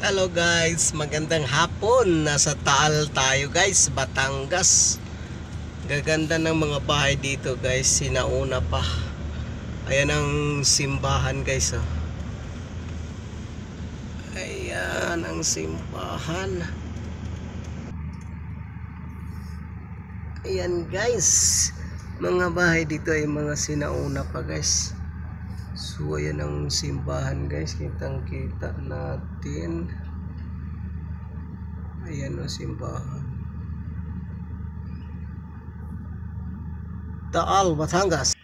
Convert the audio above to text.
Hello guys, magandang hapon. Nasa Taal tayo guys, Batangas. Gaganda ng mga bahay dito guys, sinauna pa. Ayan ang simbahan guys. Oh. Ayan ang simbahan. Ayan guys, mga bahay dito ay mga sinauna pa guys. So ayan ang simbahan guys, kitang kita natin. Ayan ang simbahan. Taal, Batangas.